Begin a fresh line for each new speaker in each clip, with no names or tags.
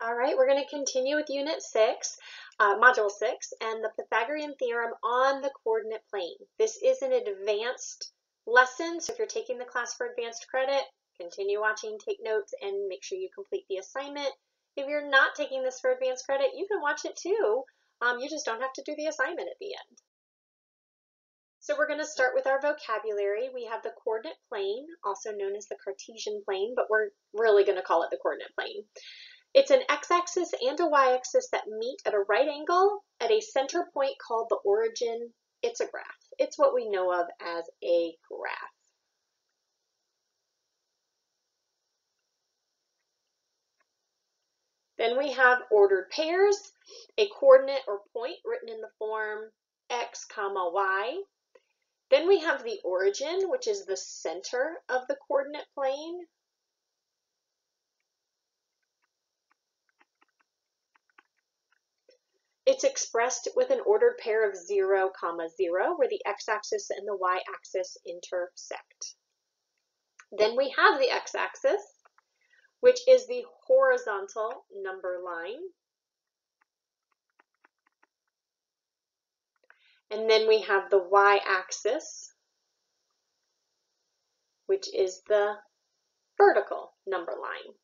All right, we're going to continue with Unit 6, uh, Module 6, and the Pythagorean Theorem on the coordinate plane. This is an advanced lesson, so if you're taking the class for advanced credit, continue watching, take notes, and make sure you complete the assignment. If you're not taking this for advanced credit, you can watch it too. Um, you just don't have to do the assignment at the end. So we're going to start with our vocabulary. We have the coordinate plane, also known as the Cartesian plane, but we're really going to call it the coordinate plane. It's an x-axis and a y-axis that meet at a right angle at a center point called the origin. It's a graph. It's what we know of as a graph. Then we have ordered pairs, a coordinate or point written in the form x comma y. Then we have the origin, which is the center of the coordinate plane. It's expressed with an ordered pair of 0, comma 0, where the x-axis and the y-axis intersect. Then we have the x-axis, which is the horizontal number line. And then we have the y-axis, which is the vertical number line.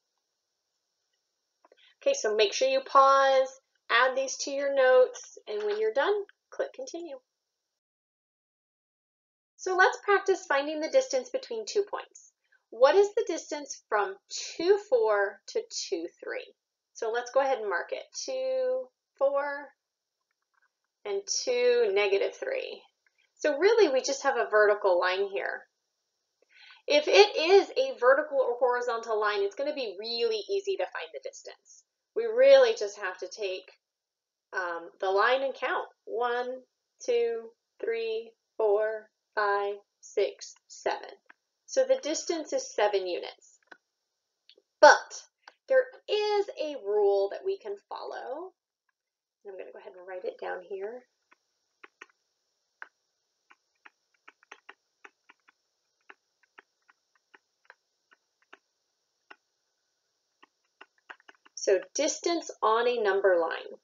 Okay, so make sure you pause, add these to your notes, and when you're done, click continue. So let's practice finding the distance between two points. What is the distance from 2, 4 to 2, 3? So let's go ahead and mark it. 2, 4, and 2, negative 3. So really we just have a vertical line here. If it is a vertical or horizontal line, it's going to be really easy to find the distance. We really just have to take um, the line and count. One, two, three, four, five, six, seven. So the distance is seven units. But there is a rule that we can follow. I'm going to go ahead and write it down here. So distance on a number line.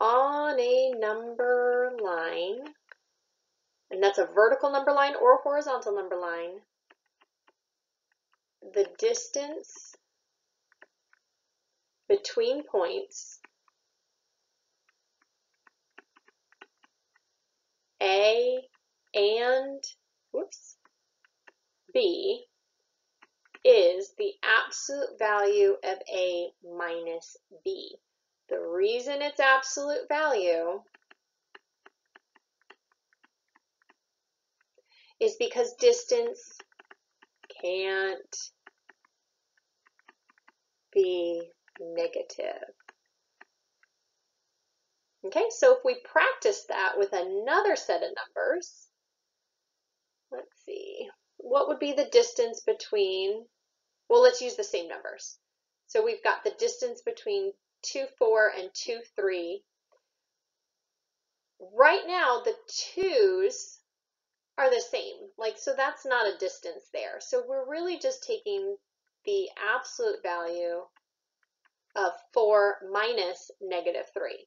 On a number line, and that's a vertical number line or horizontal number line, the distance between points A and whoops, B is the absolute value of A minus B. The reason it's absolute value is because distance can't be negative. Okay, so if we practice that with another set of numbers, let's see, what would be the distance between, well, let's use the same numbers. So we've got the distance between 2, 4, and 2, 3. Right now, the 2's are the same. Like, so that's not a distance there. So we're really just taking the absolute value of 4 minus negative 3.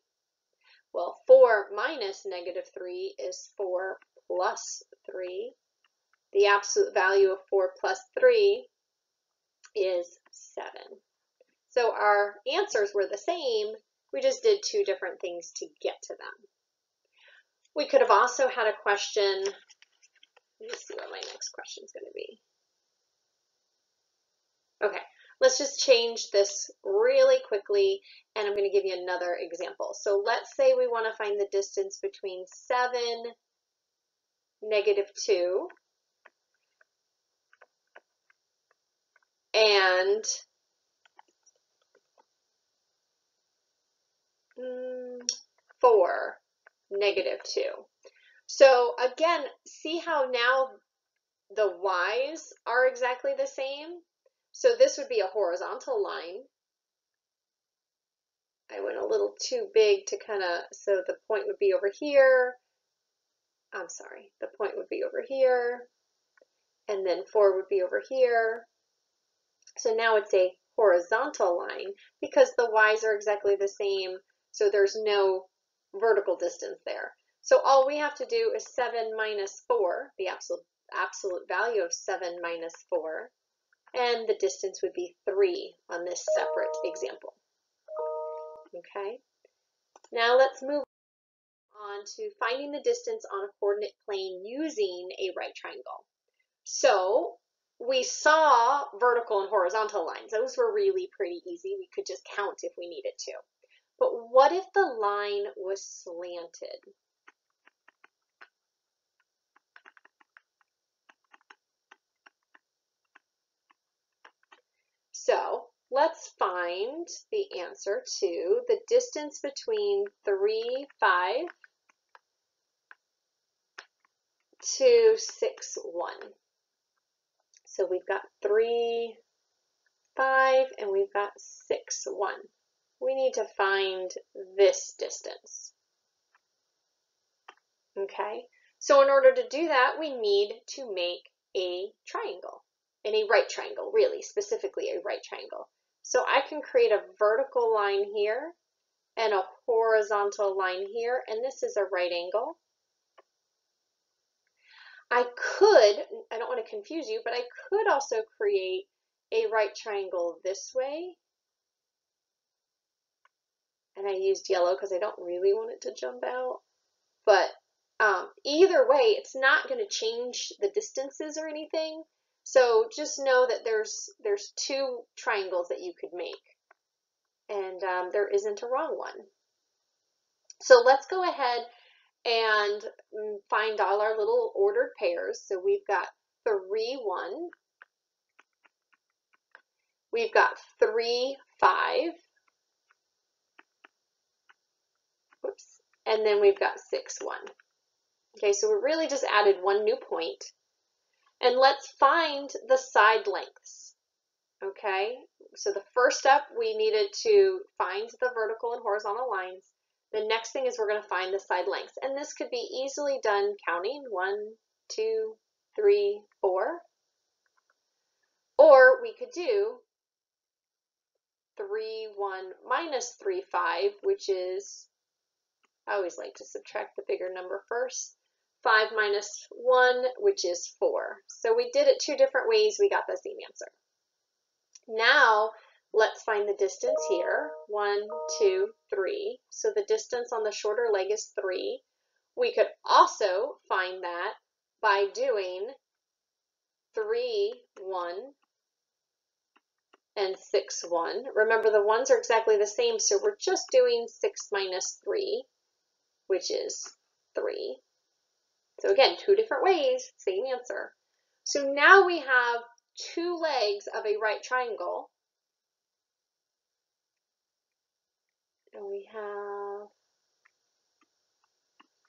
Well, 4 minus negative 3 is 4 plus 3. The absolute value of 4 plus 3 is 7. So our answers were the same, we just did two different things to get to them. We could have also had a question, let me see what my next question is going to be. Okay, let's just change this really quickly and I'm going to give you another example. So let's say we want to find the distance between 7, negative 2, and Mm, 4, negative 2. So again, see how now the y's are exactly the same? So this would be a horizontal line. I went a little too big to kind of, so the point would be over here. I'm sorry, the point would be over here. And then 4 would be over here. So now it's a horizontal line because the y's are exactly the same, so there's no vertical distance there. So all we have to do is 7 minus 4, the absolute, absolute value of 7 minus 4, and the distance would be 3 on this separate example. Okay, now let's move on to finding the distance on a coordinate plane using a right triangle. So we saw vertical and horizontal lines. Those were really pretty easy. We could just count if we needed to. But what if the line was slanted? So let's find the answer to the distance between 3, 5 to 6, 1. So we've got 3, 5, and we've got 6, 1. We need to find this distance. Okay, so in order to do that, we need to make a triangle, and a right triangle, really, specifically a right triangle. So I can create a vertical line here and a horizontal line here, and this is a right angle. I could, I don't want to confuse you, but I could also create a right triangle this way. And I used yellow because I don't really want it to jump out. But um, either way, it's not going to change the distances or anything. So just know that there's there's two triangles that you could make. And um, there isn't a wrong one. So let's go ahead and mm, find all our little ordered pairs. So we've got 3, 1. We've got 3, 5. Whoops. And then we've got 6, 1. Okay, so we really just added one new point. And let's find the side lengths. Okay, so the first step we needed to find the vertical and horizontal lines. The next thing is we're going to find the side lengths. And this could be easily done counting one, two, three, four. Or we could do 3, 1 minus 3, 5, which is, I always like to subtract the bigger number first. 5 minus 1, which is 4. So we did it two different ways. We got the same answer. Now, Let's find the distance here. One, two, three. So the distance on the shorter leg is three. We could also find that by doing three, one, and six, one. Remember the ones are exactly the same, so we're just doing six minus three, which is three. So again, two different ways, same answer. So now we have two legs of a right triangle and we have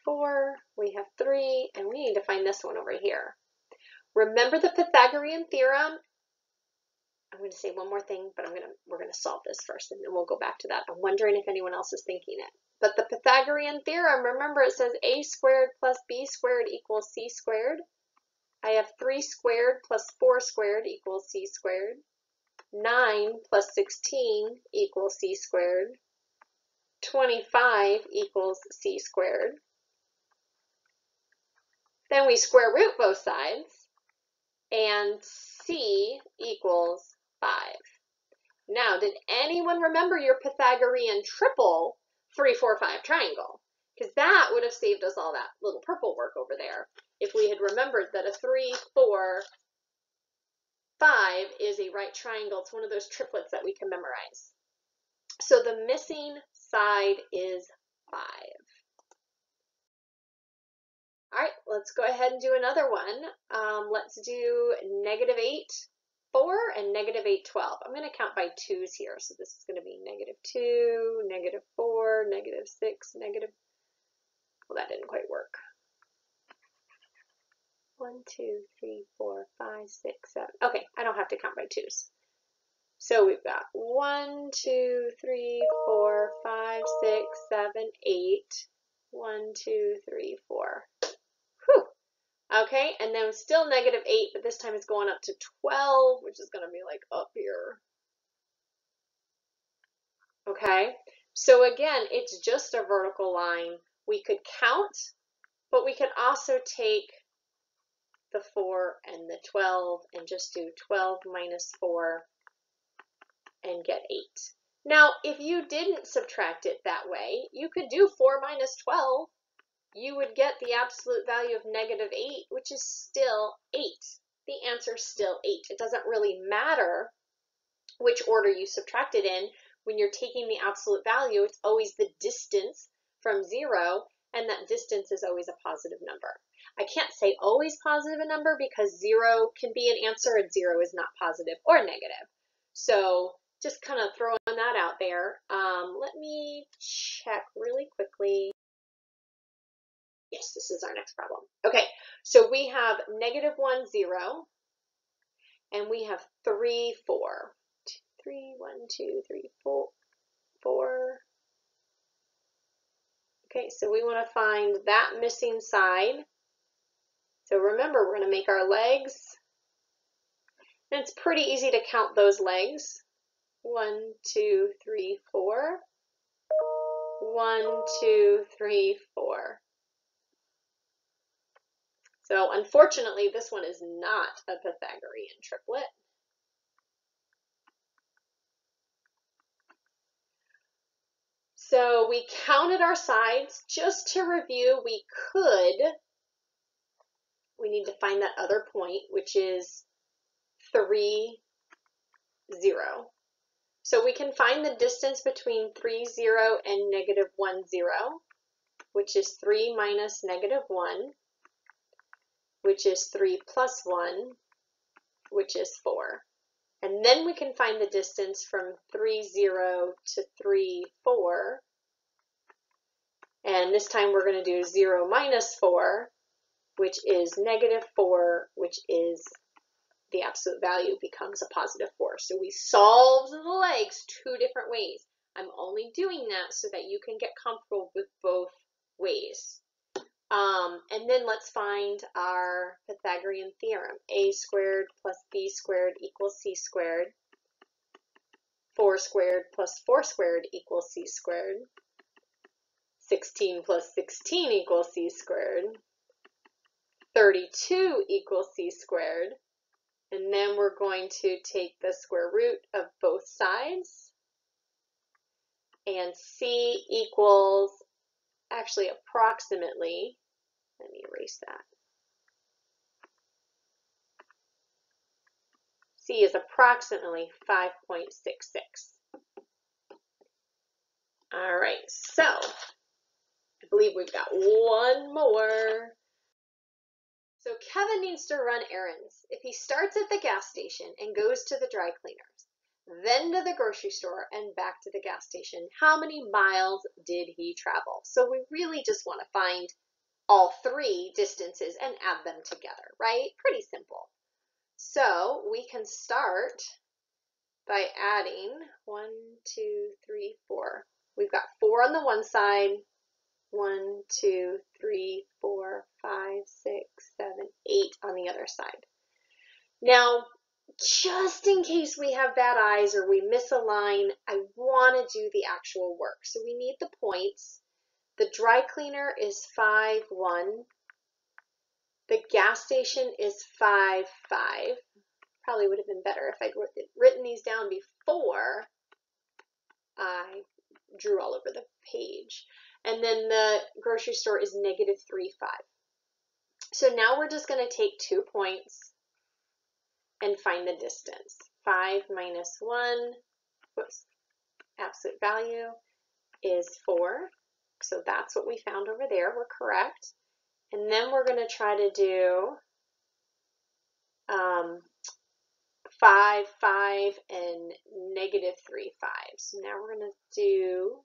four, we have three, and we need to find this one over here. Remember the Pythagorean theorem? I'm going to say one more thing, but I'm going to we're going to solve this first, and then we'll go back to that. I'm wondering if anyone else is thinking it. But the Pythagorean theorem, remember it says a squared plus b squared equals c squared. I have 3 squared plus 4 squared equals c squared. 9 plus 16 equals c squared. 25 equals c squared. Then we square root both sides, and c equals 5. Now, did anyone remember your Pythagorean triple 3, 4, 5 triangle? Because that would have saved us all that little purple work over there if we had remembered that a 3, 4, 5 is a right triangle. It's one of those triplets that we can memorize. So the missing side is 5. All right, let's go ahead and do another one. Um, let's do negative 8, 4, and negative 8, 12. I'm going to count by twos here. So this is going to be negative 2, negative 4, negative 6, negative, well, that didn't quite work. 1, 2, 3, 4, 5, 6, 7. Okay, I don't have to count by twos. So we've got one, two, three, four, five, six, seven, eight. One, two, three, four. Whew. Okay, and then still negative 8, but this time it's going up to 12, which is going to be like up here. Okay, so again, it's just a vertical line. We could count, but we could also take the 4 and the 12 and just do 12 minus 4 and get 8. Now, if you didn't subtract it that way, you could do 4 minus 12. You would get the absolute value of negative 8, which is still 8. The answer is still 8. It doesn't really matter which order you subtract it in. When you're taking the absolute value, it's always the distance from 0, and that distance is always a positive number. I can't say always positive a number because 0 can be an answer and 0 is not positive or negative. So just kind of throwing that out there. Um, let me check really quickly. Yes, this is our next problem. Okay, so we have negative 1, 0, and we have 3, 4. 3, 1, 2, 3, 4, 4. Okay, so we want to find that missing side. So remember, we're going to make our legs. And it's pretty easy to count those legs. One, two, three, four. One, two, three, four. So unfortunately, this one is not a Pythagorean triplet. So we counted our sides. Just to review, we could, we need to find that other point, which is 3, 0. So we can find the distance between 3, 0 and negative 1, 0, which is 3 minus negative 1, which is 3 plus 1, which is 4. And then we can find the distance from 3, 0 to 3, 4. And this time we're going to do 0 minus 4, which is negative 4, which is the absolute value becomes a positive 4. So we solved the legs two different ways. I'm only doing that so that you can get comfortable with both ways. Um, and then let's find our Pythagorean theorem. a squared plus b squared equals c squared. 4 squared plus 4 squared equals c squared. 16 plus 16 equals c squared. 32 equals c squared. And then we're going to take the square root of both sides. And C equals, actually approximately, let me erase that. C is approximately 5.66. All right, so I believe we've got one more so Kevin needs to run errands. If he starts at the gas station and goes to the dry cleaners, then to the grocery store and back to the gas station, how many miles did he travel? So we really just want to find all three distances and add them together, right? Pretty simple. So we can start by adding one, two, three, four. We've got four on the one side, one, two, three, four, five, six, seven, eight on the other side. Now, just in case we have bad eyes or we line, I want to do the actual work. So we need the points. The dry cleaner is 5, 1. The gas station is 5, 5. Probably would have been better if I'd written these down before I drew all over the page. And then the grocery store is negative 3, 5. So now we're just going to take two points and find the distance. 5 minus 1, whoops, absolute value is 4. So that's what we found over there. We're correct. And then we're going to try to do um, 5, 5, and negative 3, 5. So now we're going to do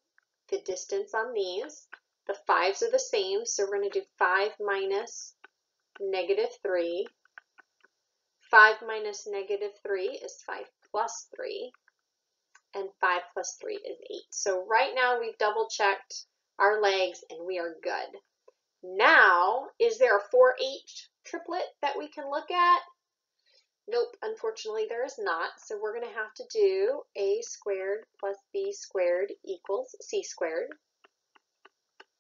the distance on these. The fives are the same, so we're going to do 5 minus negative 3. 5 minus negative 3 is 5 plus 3. And 5 plus 3 is 8. So right now we've double checked our legs and we are good. Now, is there a 4-8 triplet that we can look at? Nope, unfortunately there is not. So we're going to have to do a squared plus b squared equals c squared.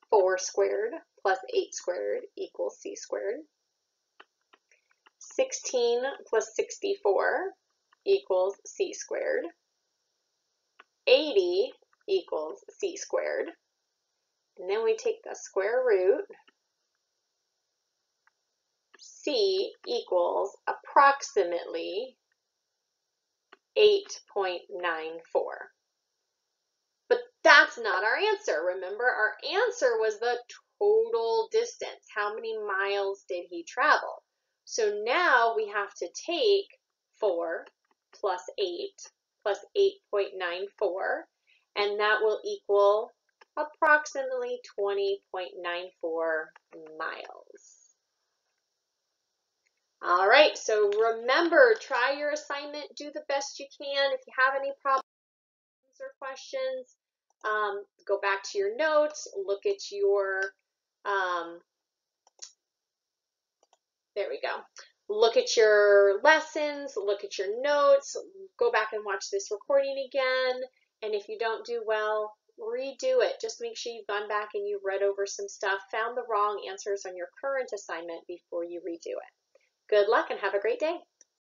4 squared plus 8 squared equals c squared. 16 plus 64 equals c squared. 80 equals c squared. And then we take the square root. c equals approximately 8.94. But that's not our answer. Remember, our answer was the total distance. How many miles did he travel? So now we have to take 4 plus 8 plus 8.94, and that will equal approximately 20.94 miles. All right, so remember, try your assignment, do the best you can. If you have any problems or questions, um, go back to your notes, look at your, um, there we go. Look at your lessons, look at your notes, go back and watch this recording again. And if you don't do well, redo it. Just make sure you've gone back and you've read over some stuff, found the wrong answers on your current assignment before you redo it. Good luck and have a great day.